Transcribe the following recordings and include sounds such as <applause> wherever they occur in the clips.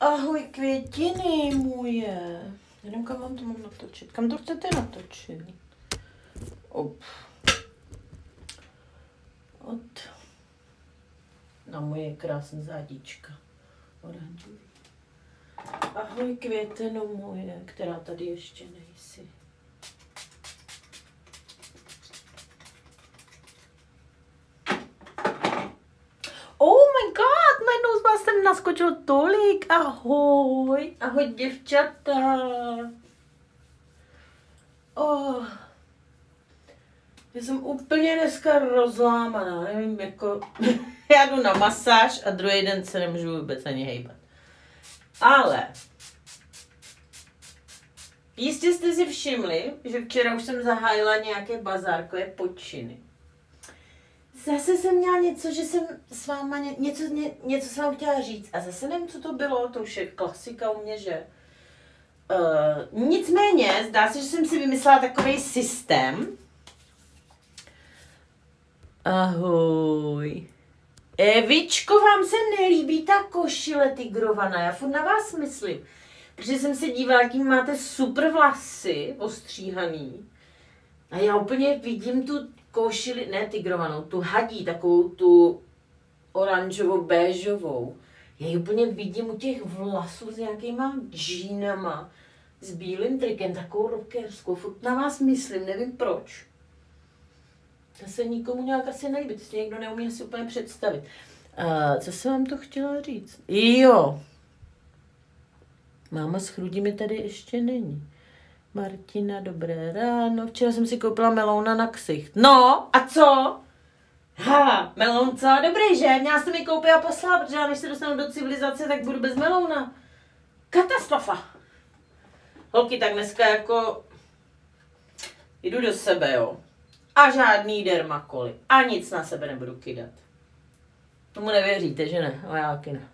Ahoj květiny moje. Nevím, kam vám to mám natočit. Kam to chcete natočit? Op. Od. Na moje krásné zádička. Oranžový. Ahoj květeno moje, která tady ještě nejsi. Naskočil tolik. Ahoj, ahoj děvčata. Oh. Já jsem úplně dneska rozlámaná, nevím, jako, <laughs> já jdu na masáž a druhý den se nemůžu vůbec ani hejbat. Ale, jistě jste si všimli, že včera už jsem zahájila nějaké bazárkové počiny. Zase jsem měla něco, že jsem s váma ně, něco, ně, něco jsem vám chtěla říct a zase nevím, co to bylo, to už je klasika u mě, že... Uh, nicméně, zdá se, že jsem si vymyslela takový systém. Ahoj. Evičko, vám se nelíbí ta košile tigrovaná, já furt na vás myslím. Protože jsem se dívala, jaký máte super vlasy, ostříhaný. A já úplně vidím tu košili, ne tigrovanou, tu hadí, takovou tu oranžovou, béžovou. Já ji úplně vidím u těch vlasů s nějakýma džínama, s bílým trikem, takovou rockerskou. Furt na vás myslím, nevím proč. To se nikomu nějak asi nelíbí, to si někdo neumí si úplně představit. Uh, co jsem vám to chtěla říct? Jo. Máma s chrudí mi tady ještě není. Martina, dobré ráno. Včera jsem si koupila melouna na ksicht. No, a co? Ha, meloun co? Dobrý, že? Měla jste mi koupit a poslat, protože já než se dostanu do civilizace, tak budu bez melouna. Katastrofa. Holky, tak dneska jako jdu do sebe, jo. A žádný dermakoly. A nic na sebe nebudu kydat. Tomu nevěříte, že ne? A já ne.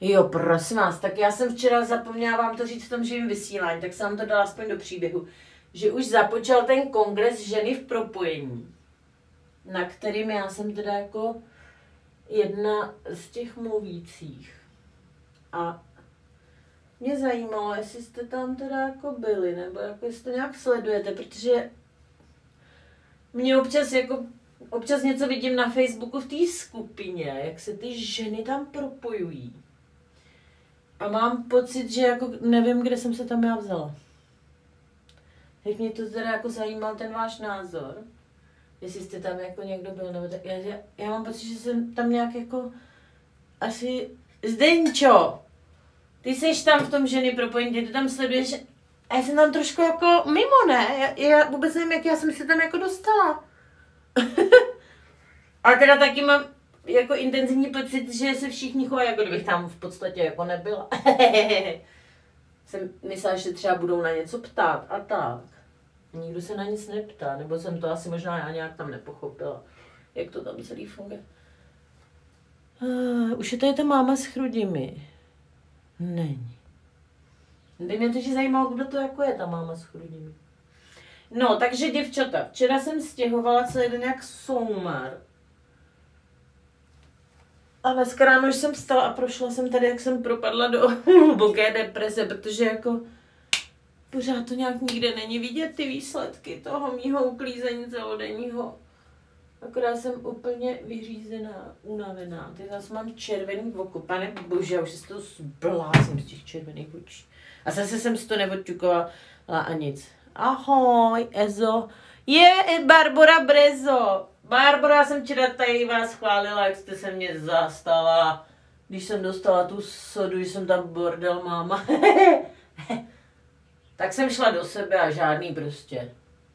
Jo, prosím vás, tak já jsem včera zapomněla vám to říct v tom živém vysílání, tak jsem vám to dala aspoň do příběhu, že už započal ten kongres ženy v propojení, na kterým já jsem teda jako jedna z těch mluvících. A mě zajímalo, jestli jste tam teda jako byli, nebo jako jestli to nějak sledujete, protože mě občas jako občas něco vidím na Facebooku v té skupině, jak se ty ženy tam propojují. A mám pocit, že jako nevím, kde jsem se tam já vzala. Jak mě to teda jako zajímal ten váš názor, jestli jste tam jako někdo byl, nebo tak, já, já, já mám pocit, že jsem tam nějak jako asi, Zdenčo, ty jsi tam v tom ženy propojení, ty tam sleduješ, a já jsem tam trošku jako mimo, ne? Já, já vůbec nevím, jak já jsem se tam jako dostala. <laughs> a teda taky mám, jako intenzivní pocit, že se všichni chovají, jako kdybych tam v podstatě jako nebyla. <laughs> jsem myslela, že třeba budou na něco ptát a tak. Nikdo se na nic neptá, nebo jsem to asi možná já nějak tam nepochopila, jak to tam celý funguje. Uh, už je tady ta máma s chrudimi. Není. By mě to, že zajímalo, kdo to jako je ta máma s chrudimi. No, takže děvčata, včera jsem stěhovala celý den jak soumar a dneska ráno, jsem vstala a prošla jsem tady, jak jsem propadla do <laughs> hluboké deprese, protože jako pořád to nějak nikde není vidět, ty výsledky toho mýho uklízení celodenního. Akorát jsem úplně vyřízená, unavená. Ty zase mám červený oko. Pane bože, už se to zblázím z těch červených očí. A zase jsem si to neodťukovala a nic. Ahoj, Ezo. Je Barbara Brezo. Barbara, já jsem včera tady vás chválila, jak jste se mě zastala, když jsem dostala tu sodu, že jsem tam bordel máma. <laughs> tak jsem šla do sebe a žádný prostě,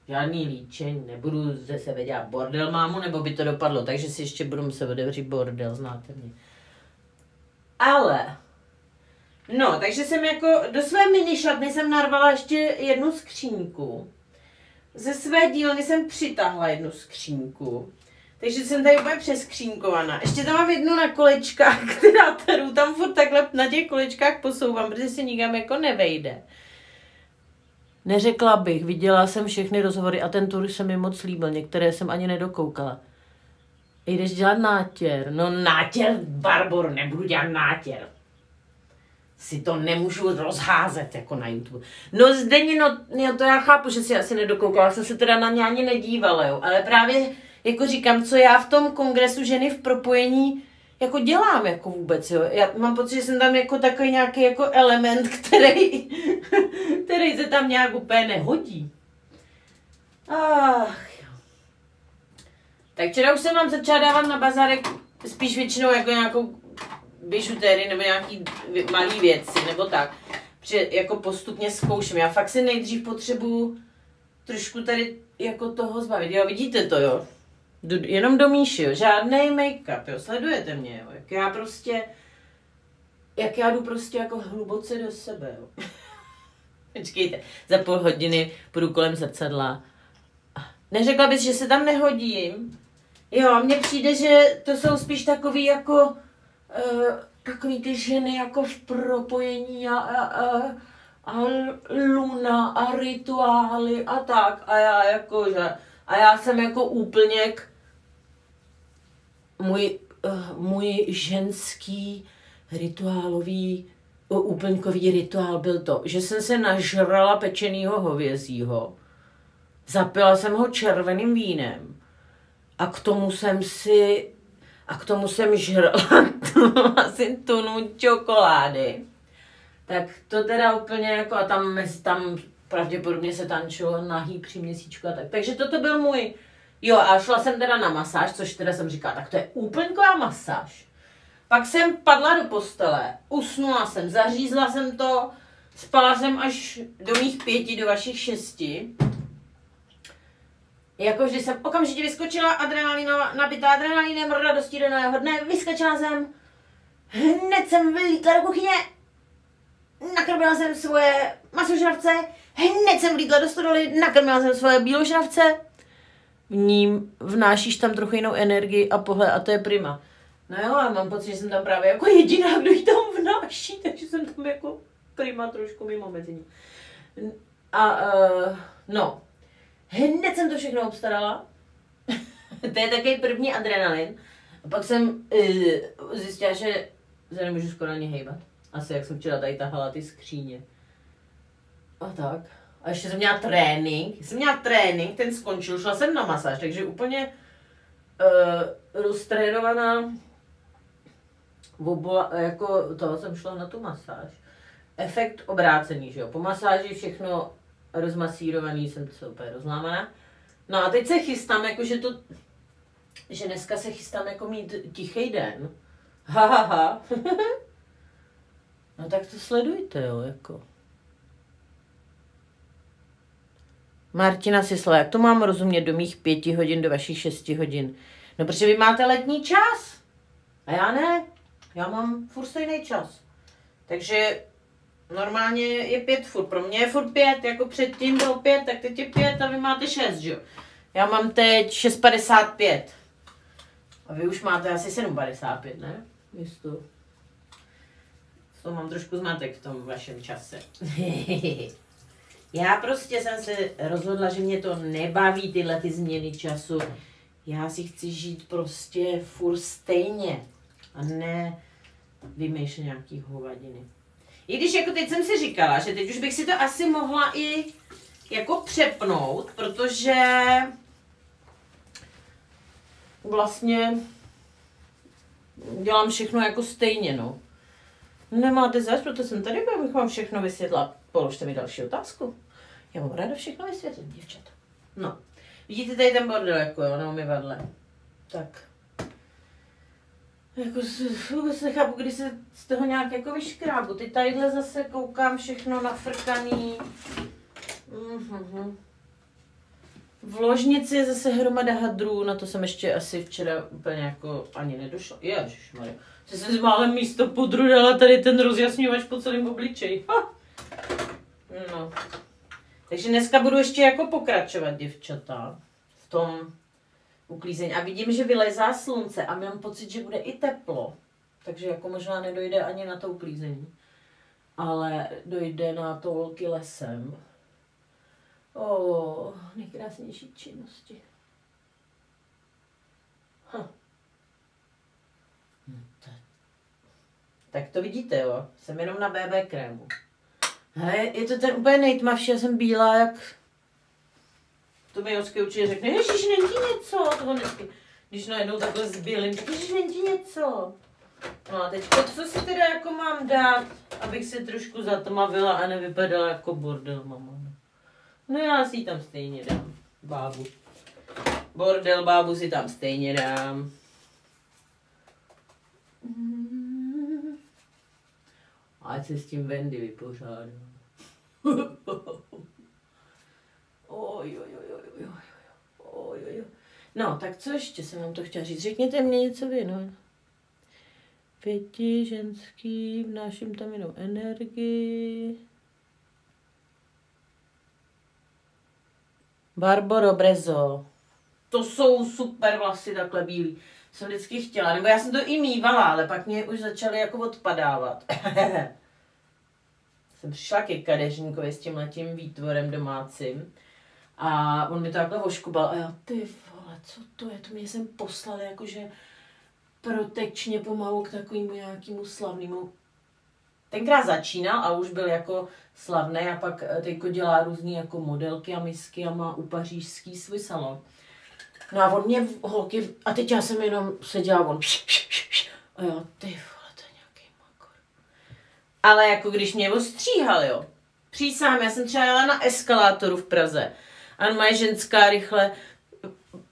žádný líčení, nebudu ze sebe dělat bordel mámu, nebo by to dopadlo, takže si ještě budu muset otevřít bordel, znáte mě. Ale, no, takže jsem jako do své mini šatny jsem narvala ještě jednu skřínku ze své dílny jsem přitáhla jednu skřínku. Takže jsem tady úplně přeskřínkovaná. Ještě tam mám jednu na kolečkách, <laughs> která kterou tam furt takhle na těch kolečkách posouvám, protože se nikam jako nevejde. Neřekla bych, viděla jsem všechny rozhovory a ten tur se mi moc líbil, některé jsem ani nedokoukala. Jdeš dělat nátěr? No nátěr, Barbor, nebudu dělat nátěr. Si to nemůžu rozházet jako na YouTube. No zde no, jo, to já chápu, že si asi nedokoukala, jsem se teda na ně ani nedívala, jo, ale právě jako říkám, co já v tom kongresu ženy v propojení jako dělám jako vůbec, jo. Já mám pocit, že jsem tam jako takový nějaký jako element, <laughs> který, který se tam nějak úplně nehodí. Ach, jo. Tak včera už jsem vám začala dávat na bazárek spíš většinou jako nějakou bižutéry nebo nějaký malý věci nebo tak. Protože jako postupně zkouším. Já fakt si nejdřív potřebuju trošku tady jako toho zbavit. Jo, vidíte to, jo? Jdu jenom do Míši, jo? Žádný make-up, jo? Sledujete mě, jo? Jak já prostě, jak já jdu prostě jako hluboce do sebe, jo? <laughs> Počkejte, za půl hodiny půjdu kolem zrcadla. Neřekla bys, že se tam nehodím? Jo, mně přijde, že to jsou spíš takový jako, takový ty ženy jako v propojení a, a, a, a luna a rituály a tak. A já jako, že, a já jsem jako úplněk, můj, uh, můj ženský rituálový, uh, úplňkový rituál byl to, že jsem se nažrala pečenýho hovězího, zapila jsem ho červeným vínem a k tomu jsem si, a k tomu jsem žrala <laughs> asi tunu čokolády. Tak to teda úplně jako, a tam, tam pravděpodobně se tančilo nahý při měsíčku a tak. Takže toto byl můj, jo a šla jsem teda na masáž, což teda jsem říkala, tak to je úplňková masáž. Pak jsem padla do postele, usnula jsem, zařízla jsem to, spala jsem až do mých pěti, do vašich šesti. Jako vždy jsem okamžitě vyskočila, adrenalinová, nabitá adrenalinem, radostí do nového dne, vyskočila jsem, hned jsem vylítla do kuchyně, nakrmila jsem svoje masožravce, hned jsem vlítla do stodoly, nakrmila jsem svoje bíložravce, v ním vnášíš tam trochu jinou energii a pohled a to je prima. No jo, ale mám pocit, že jsem tam právě jako jediná, kdo ji tam vnáší, takže jsem tam jako prima trošku mimo mezi ním. A uh, no, Hned jsem to všechno obstarala. to je takový první adrenalin. A pak jsem uh, zjistila, že se nemůžu skoro ani hejbat. Asi jak jsem včera tady tahala ty skříně. A tak. A ještě jsem měla trénink. Jsem měla trénink, ten skončil, šla jsem na masáž, takže úplně uh, roztrénovaná obla, jako to jsem šla na tu masáž. Efekt obrácený, že jo. Po masáži všechno rozmasírovaný, jsem se úplně rozlámaná. No a teď se chystám, jakože to, že dneska se chystám jako mít tichý den. Ha, ha, ha. <laughs> no tak to sledujte, jo, jako. Martina Sisla, jak to mám rozumět do mých pěti hodin, do vašich šesti hodin? No, protože vy máte letní čas. A já ne. Já mám furt stejný čas. Takže normálně je pět furt. Pro mě je furt pět, jako předtím bylo pět, tak teď je pět a vy máte šest, že jo? Já mám teď 6,55. A vy už máte asi 7,55, ne? Místo. To mám trošku zmatek v tom vašem čase. <laughs> Já prostě jsem se rozhodla, že mě to nebaví tyhle ty změny času. Já si chci žít prostě furt stejně a ne vymýšlet nějaký hovadiny. I když jako teď jsem si říkala, že teď už bych si to asi mohla i jako přepnout, protože vlastně dělám všechno jako stejně, no. Nemáte zač, proto jsem tady, abych vám všechno vysvětla. Položte mi další otázku. Já vám ráda všechno vysvětlím, děvčat. No. Vidíte tady ten bordel, jako jo, na umyvadle. Tak. Jako vůbec nechápu, kdy se z toho nějak jako vyškrábu. Ty tadyhle zase koukám všechno nafrkaný. Mm-hmm. V ložnici je zase hromada hadrů, na to jsem ještě asi včera úplně jako ani nedošla. Ježišmarja. Že jsem málem místo pudru dala tady ten rozjasňovač po celém obličeji. Ha. No. Takže dneska budu ještě jako pokračovat, děvčata, v tom uklízení. A vidím, že vylezá slunce a mám pocit, že bude i teplo. Takže jako možná nedojde ani na to uklízení. Ale dojde na to volky lesem. O, nejkrásnější činnosti. Hm. Tak to vidíte, jo. Jsem jenom na BB krému. Hele, je to ten úplně nejtmavší, já jsem bílá jak... To mi Josky určitě řekne, ježiš, není ti něco, to vždycky, když najednou takhle zbílím, ježiš, není ti něco. No a teď co si teda jako mám dát, abych si trošku zatmavila a nevypadala jako bordel, mama. No já si ji tam stejně dám, bábu. Bordel bábu si tam stejně dám. Ať se s tím Wendy vypořádá. <laughs> oj, oj, oj. No, tak co ještě jsem vám to chtěla říct? Řekněte mě něco vy, no. Pěti ženský, vnáším tam jenom energii. Barbaro Brezo. To jsou super vlasy takhle bílý. Jsem vždycky chtěla, nebo já jsem to i mývala, ale pak mě už začaly jako odpadávat. <laughs> jsem přišla ke kadeřníkovi s tím letím výtvorem domácím a on mi to takhle oškubal a já, ty co to je, to mě jsem poslal jakože protečně pomalu k takovému nějakému slavnému. Tenkrát začínal a už byl jako slavný a pak eh, teďko dělá různý jako modelky a misky a má u pařížský svůj salon. No a on mě holky, a teď já jsem jenom seděla on, a jo, ty vole, to je nějaký makor. Ale jako když mě ostříhal, jo, přísahám, já jsem třeba jela na eskalátoru v Praze. A moje ženská rychle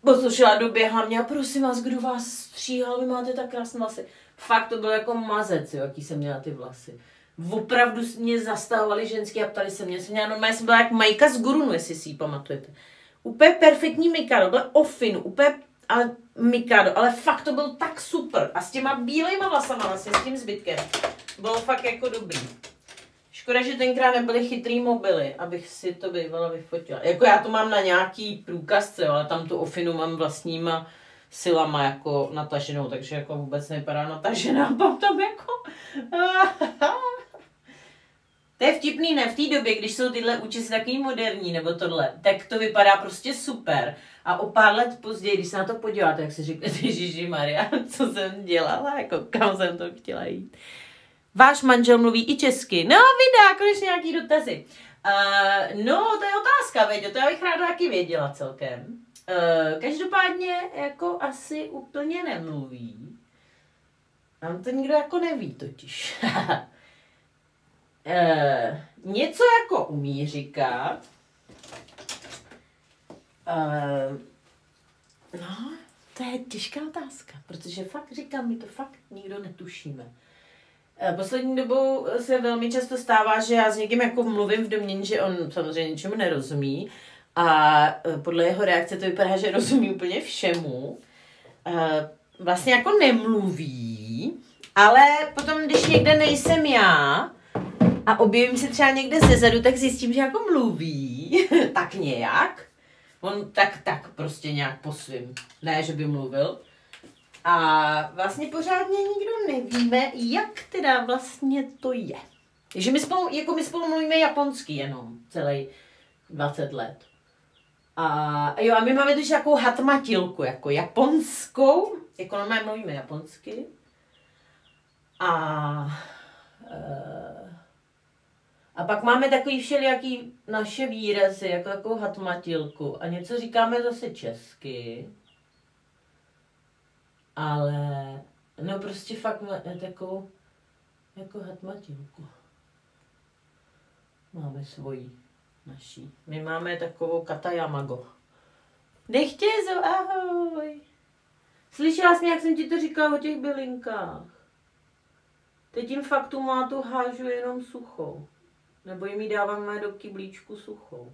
poslušela, doběhla mě a prosím vás, kdo vás stříhal, vy máte tak krásné vlasy. Fakt to byl jako mazec, jo, jaký jsem měla ty vlasy. Opravdu mě zastavovali ženský a ptali se mě, jsem měla normálně, jsem byla jak Majka z Gurunu, jestli si ji pamatujete. Úplně perfektní Mikado, byl ofin, úplně ale Mikado, ale fakt to byl tak super. A s těma bílejma vlasama, vlastně s tím zbytkem, bylo fakt jako dobrý. Škoda, že tenkrát nebyly chytrý mobily, abych si to bývala vyfotila. Jako já to mám na nějaký průkazce, ale tam tu ofinu mám vlastníma silama jako nataženou, takže jako vůbec nevypadá natažená. <laughs> Mám tam jako... <laughs> To je vtipný, ne? V té době, když jsou tyhle účesy takový moderní nebo tohle, tak to vypadá prostě super. A o pár let později, když se na to podíváte, jak si řeknete, <laughs> Ježíši Maria, co jsem dělala, jako kam jsem to chtěla jít. Váš manžel mluví i česky. No, vydá konečně nějaký dotazy. Uh, no, to je otázka, veď, to já bych ráda taky věděla celkem. Uh, každopádně jako asi úplně nemluví. Nám to nikdo jako neví totiž. uh, <laughs> něco jako umí říkat. Uh, no, to je těžká otázka, protože fakt říkám, my to fakt nikdo netušíme. Poslední dobou se velmi často stává, že já s někým jako mluvím v domění, že on samozřejmě ničemu nerozumí a e, podle jeho reakce to vypadá, že rozumí úplně všemu. E, vlastně jako nemluví, ale potom, když někde nejsem já a objevím se třeba někde zezadu, tak zjistím, že jako mluví, <laughs> tak nějak. On tak, tak prostě nějak po svým. Ne, že by mluvil. A vlastně pořádně nikdo nevíme, jak teda vlastně to je. Že my spolu, jako my spolu mluvíme japonsky jenom celý 20 let. A jo, a my máme totiž takovou hatmatilku, jako japonskou, jako normálně mluvíme japonsky. A, e, a pak máme takový všelijaký naše výrazy, jako takovou hatmatilku. A něco říkáme zase česky. Ale, no prostě fakt takovou, jako hatmatilku. Máme svoji naší. My máme takovou Katayamago. Nechtězo, ahoj. Slyšela jsi jak jsem ti to říkala o těch bylinkách? Teď jim fakt tu mátu hážu jenom suchou. Nebo jim ji dáváme do kyblíčku suchou.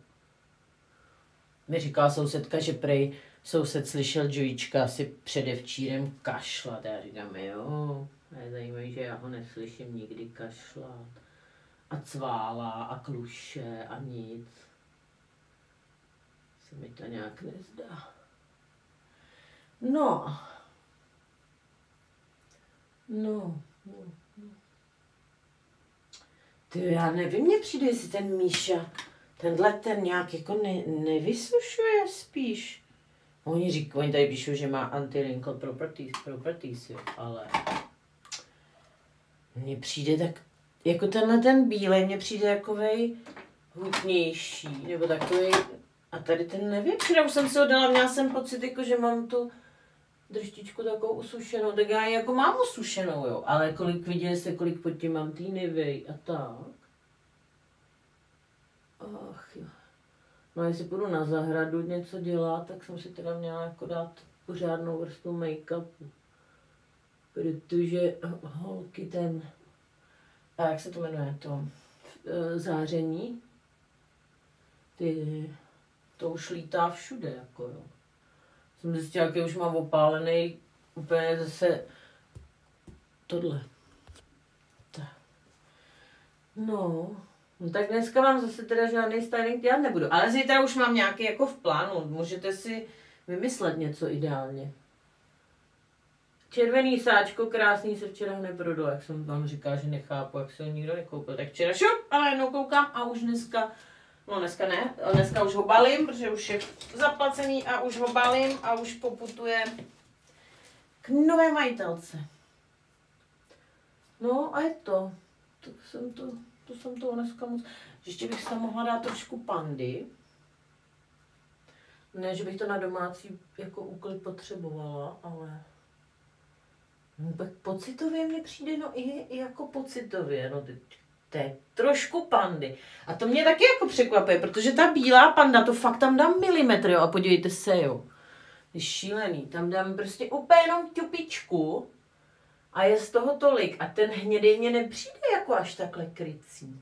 Mi říká sousedka, že prej soused slyšel Jojička asi předevčírem kašlat. Já říkám, jo, je zajímavé, že já ho neslyším nikdy kašlat a cvála a kluše a nic. Se mi to nějak nezdá. No. No. no, no. Ty, já nevím, mně přijde, jestli ten Míša, tenhle ten nějak jako ne, nevysušuje spíš. Oni říkají, oni tady píšou, že má anti-wrinkle properties, properties jo, ale Mně přijde tak, jako tenhle ten bílej, mně přijde jakovej hutnější, nebo takový, a tady ten nevím, včera už jsem si ho dala, měla jsem pocit, jako, že mám tu drštičku takovou usušenou, tak já ji jako mám usušenou, jo, ale kolik viděli jste, kolik pod tím mám tý nevej a tak. Ach jo. No jestli půjdu na zahradu něco dělat, tak jsem si teda měla jako dát pořádnou vrstvu make-upu. Protože holky ten, a jak se to jmenuje, to e, záření, ty, to už lítá všude, jako jo. Jsem zjistila, jaký už mám opálený úplně zase tohle. Tak. No, no, tak dneska vám zase teda žádný styling dělat nebudu. Ale zítra už mám nějaký jako v plánu. Můžete si vymyslet něco ideálně. Červený sáčko, krásný se včera neprodal, jak jsem vám říkal, že nechápu, jak se ho nikdo nekoupil. Tak včera šup, ale jenom koukám a už dneska, no dneska ne, dneska už ho balím, protože už je zaplacený a už ho balím a už poputuje k nové majitelce. No a je to. To jsem to, to jsem to dneska moc... Ještě bych se mohla dát trošku pandy. Ne, že bych to na domácí jako úklid potřebovala, ale... No, tak pocitově mi přijde, no i, i jako pocitově, no teď to je trošku pandy. A to mě taky jako překvapuje, protože ta bílá panda, to fakt tam dám milimetr, jo, a podívejte se, jo. Je šílený, tam dám prostě úplně jenom ťupičku a je z toho tolik a ten hnědý mě nepřijde jako až takhle krycí.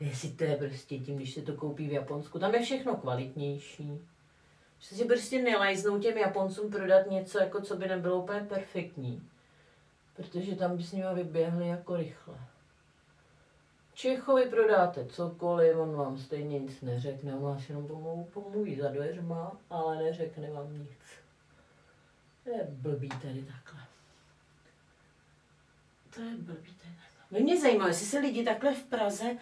Jestli to je prostě tím, když se to koupí v Japonsku, tam je všechno kvalitnější. Že si prostě nelajznou těm Japoncům prodat něco, jako co by nebylo úplně perfektní. Protože tam by s nimi vyběhli jako rychle. Čechovi prodáte cokoliv, on vám stejně nic neřekne, on vás jenom pomů, pomluví za dveřma, ale neřekne vám nic. Je blbý tady takhle. To je blbý takhle. Mě zajímá, jestli se lidi takhle v Praze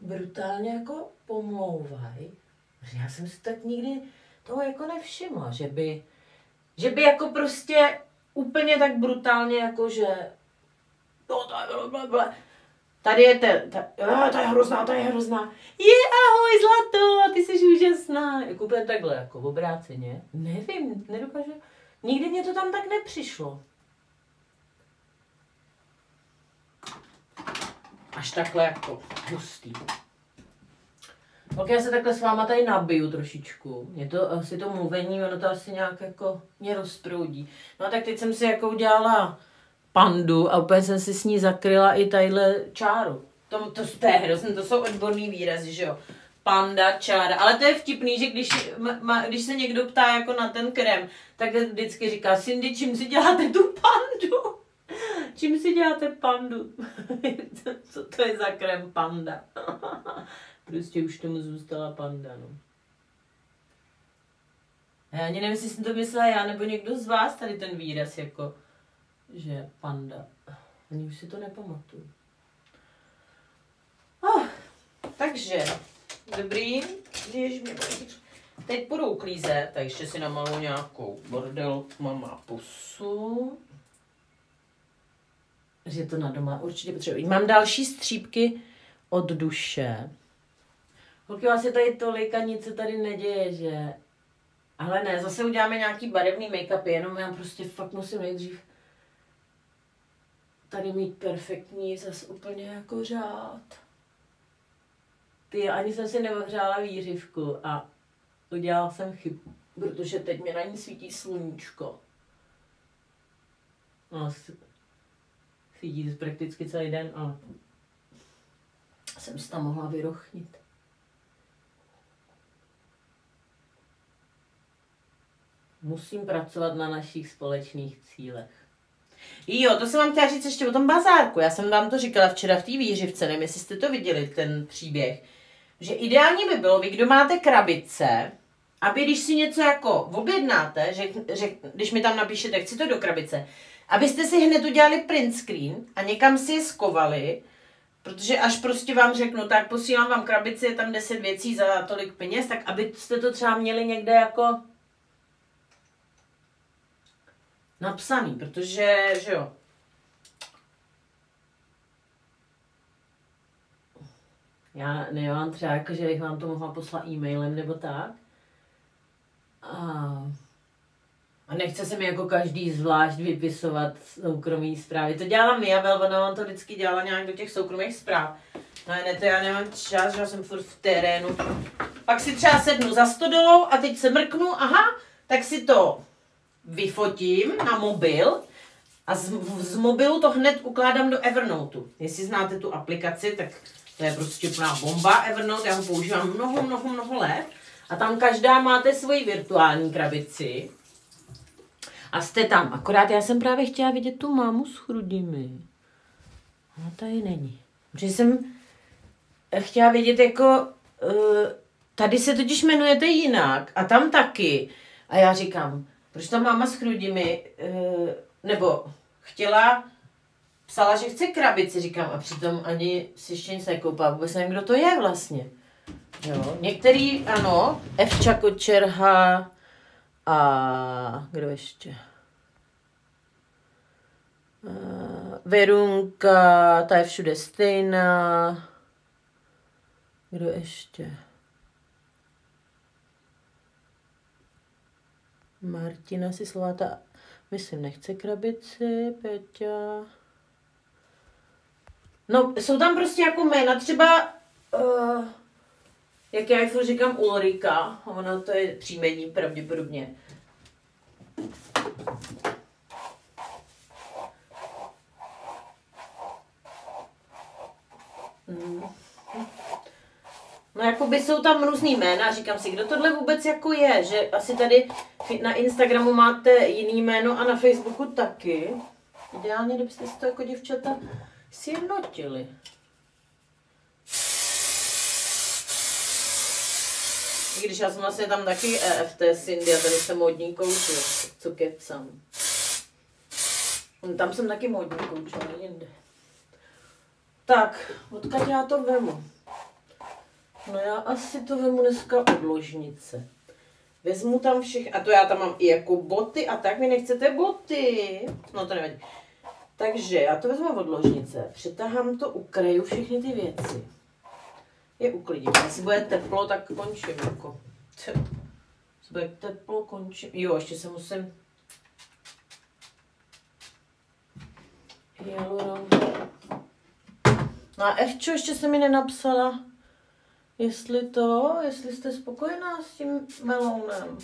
brutálně jako pomlouvají. Já jsem si tak nikdy toho jako nevšimla, že by, že by jako prostě úplně tak brutálně jako, že no, to je blablabla. Tady je ten, ta, oh, ta je hrozná, ta je hrozná. Je, ahoj, zlato, ty jsi úžasná. Jako úplně takhle, jako obráceně. Nevím, nedokážu. Nikdy mě to tam tak nepřišlo. Až takhle jako hustý. Ok, já se takhle s váma tady nabiju trošičku. Je to asi to mluvení, ono to asi nějak jako mě rozproudí. No tak teď jsem si jako udělala pandu a úplně jsem si s ní zakryla i tadyhle čáru. To, to, to je hrozný, to jsou odborný výrazy, že jo. Panda, čára. Ale to je vtipný, že když, ma, když se někdo ptá jako na ten krem, tak vždycky říká, Cindy, čím si děláte tu pandu? <laughs> Čím si děláte pandu? <laughs> Co to je za krem panda? <laughs> prostě už tomu zůstala panda, no. Já ani nevím, jestli jsem to myslela já, nebo někdo z vás tady ten výraz, jako, že panda. Ani už si to nepamatuju. Oh, takže, dobrý, když mě Teď půjdu uklízet, tak ještě si namalu nějakou bordel mama pusu. Že to na doma určitě potřebuji. Mám další střípky od duše. Holky, vás je tady tolik a nic se tady neděje, že? Ale ne, zase uděláme nějaký barevný make-up, jenom já prostě fakt musím nejdřív tady mít perfektní, zase úplně jako řád. Ty, ani jsem si neohřála výřivku a udělala jsem chybu, protože teď mě na ní svítí sluníčko. No, svítí prakticky celý den, ale jsem si tam mohla vyrochnit. Musím pracovat na našich společných cílech. Jo, to jsem vám chtěla říct ještě o tom bazárku. Já jsem vám to říkala včera v té výřivce, nevím, jestli jste to viděli, ten příběh. Že ideální by bylo, vy kdo máte krabice, aby když si něco jako objednáte, řek, řek, když mi tam napíšete, chci to do krabice, abyste si hned udělali print screen a někam si je skovali, protože až prostě vám řeknu, tak posílám vám krabici, je tam 10 věcí za tolik peněz, tak abyste to třeba měli někde jako napsaný, protože, že jo, Já nevám třeba, jako, že bych vám to mohla poslat e-mailem nebo tak. A a nechce se mi jako každý zvlášť vypisovat soukromý zprávy. To dělala Mia ona vám to vždycky dělala nějak do těch soukromých zpráv. No ne, to já nemám čas, že já jsem furt v terénu. Pak si třeba sednu za stodolou a teď se mrknu, aha, tak si to vyfotím na mobil a z, z mobilu to hned ukládám do Evernote. Jestli znáte tu aplikaci, tak to je prostě plná bomba. Evernote, já ho používám mnoho, mnoho, mnoho let. A tam každá máte svoji virtuální krabici. A jste tam. Akorát já jsem právě chtěla vidět tu mámu s chrudimi. No tady není. Protože jsem chtěla vidět jako... Uh, tady se totiž jmenujete jinak a tam taky. A já říkám, proč ta máma s chrudimi, uh, nebo chtěla psala, že chce krabici, říkám, a přitom ani si ještě nic nekoupá, vůbec nevím, kdo to je vlastně. Jo, některý, ano, Evča Kočerha a kdo ještě? Uh, Verunka, ta je všude stejná. Kdo ještě? Martina si slováta, myslím, nechce krabici, Peťa. No, jsou tam prostě jako jména, třeba, uh, jak já furt říkám Ulrika, ono to je příjmení pravděpodobně. Mm. No jako by jsou tam různý jména, říkám si, kdo tohle vůbec jako je, že asi tady na Instagramu máte jiný jméno a na Facebooku taky. Ideálně, kdybyste si to jako děvčata sjednotili. I když já jsem vlastně tam taky EFT Cindy a tady jsem modní kouč, co kecam. Tam jsem taky modní kouč, ale jinde. Tak, odkud já to vemu? No já asi to vemu dneska od ložnice. Vezmu tam všech, a to já tam mám i jako boty a tak, vy nechcete boty. No to nevadí. Takže já to vezmu od ložnice, přetahám to, ukraju všechny ty věci. Je uklidím. Jestli bude teplo, tak končím. Jako. Jestli bude teplo, končím. Jo, ještě se musím... No a ještě se mi nenapsala, jestli to, jestli jste spokojená s tím melounem.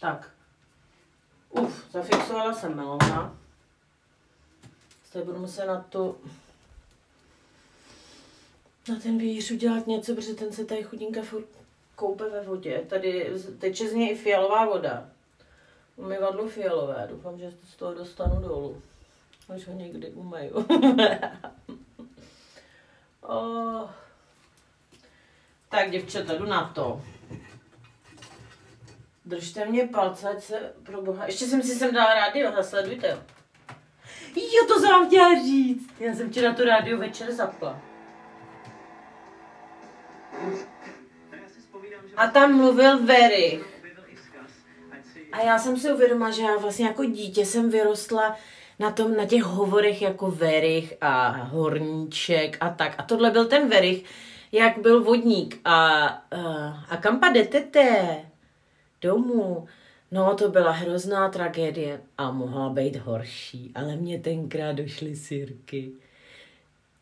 Tak. Uf, zafixovala jsem melona. Teď budu muset na to na ten vějíř udělat něco, protože ten se tady chudinka furt koupe ve vodě. Tady teče z něj i fialová voda. Umyvadlo fialové. Doufám, že z toho dostanu dolů. Až ho někdy umeju. <laughs> oh. Tak, děvčata, jdu na to. Držte mě palce, ať se pro boha... Ještě jsem si sem dala rádio, sledujte. Jo, to jsem vám chtěla říct. Já jsem včera to rádio večer zapla. A tam mluvil Very. A já jsem si uvědomila, že já vlastně jako dítě jsem vyrostla na, tom, na těch hovorech jako Verich a Horníček a tak. A tohle byl ten Verich, jak byl vodník. A, a, a kam jdete? Domů. No, to byla hrozná tragédie a mohla být horší, ale mě tenkrát došly sírky.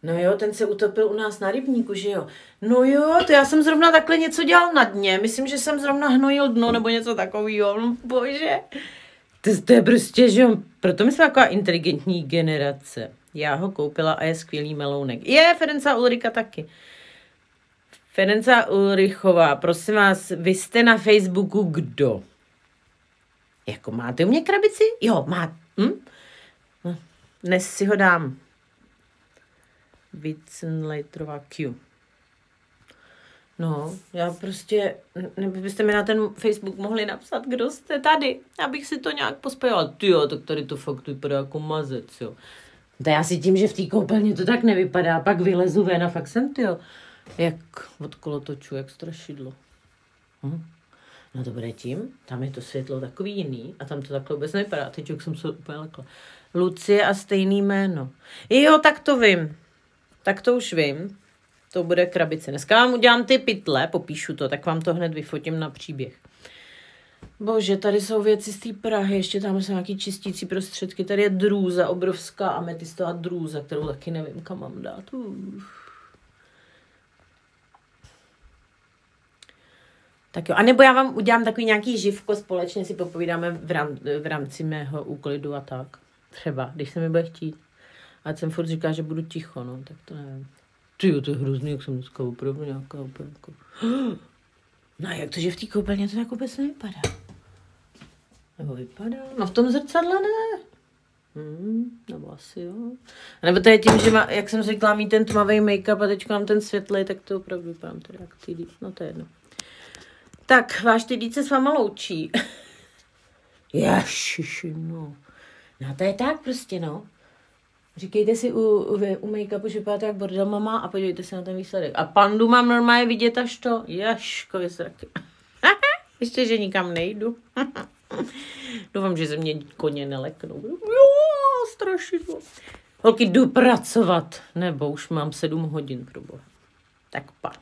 No jo, ten se utopil u nás na rybníku, že jo? No jo, to já jsem zrovna takhle něco dělal na dně. Myslím, že jsem zrovna hnojil dno nebo něco takového. No, bože. To, to je prostě, že jo, proto my jsme taková inteligentní generace. Já ho koupila a je skvělý melounek. Je, Ferenca Ulrika taky. Ferenca Ulrichová, prosím vás, vy jste na Facebooku kdo? Jako máte u mě krabici? Jo, má. Hm? No, dnes si ho dám. Witzenleiterová Q. No, já prostě, nebo byste mi na ten Facebook mohli napsat, kdo jste tady, abych si to nějak pospejoval. Ty jo, tak tady to fakt vypadá jako mazec, jo. To já si tím, že v té koupelně to tak nevypadá, pak vylezu ven a fakt jsem, ty jo jak od kolotoču, jak strašidlo. Hm? No to bude tím, tam je to světlo takový jiný a tam to takhle vůbec nevypadá. Teď jak jsem se úplně lekla. Lucie a stejný jméno. Jo, tak to vím. Tak to už vím. To bude krabice. Dneska vám udělám ty pytle, popíšu to, tak vám to hned vyfotím na příběh. Bože, tady jsou věci z té Prahy, ještě tam jsou nějaký čistící prostředky. Tady je drůza, obrovská ametistová drůza, kterou taky nevím, kam mám dát. Uf. Tak jo, a nebo já vám udělám takový nějaký živko, společně si popovídáme v, rám, v rámci mého úklidu a tak. Třeba, když se mi bude chtít. A jsem furt říká, že budu ticho, no, tak to nevím. Ty jo, to je hrozný, jak jsem dneska opravdu nějaká úplně jako... <gasps> No jak to, že v té koupelně to tak vůbec nevypadá? Nebo vypadá? No v tom zrcadle ne. Hmm, nebo asi jo. A nebo to je tím, že má, jak jsem řekla, mít ten tmavý make-up a teď mám ten světlej, tak to opravdu vypadám teda jak ty No to je jedno. Tak, váš ty se s váma loučí. <laughs> Ježiši, no. No to je tak prostě, no. Říkejte si u, u, u make-upu, že vypadáte jak bordel mama a podívejte se na ten výsledek. A pandu mám normálně vidět až to. Jaško, sraky. <laughs> Ještě, že nikam nejdu. <laughs> Doufám, že ze mě koně neleknou. Jo, strašidlo. Holky, jdu pracovat. Nebo už mám sedm hodin, pro boha. Tak pa.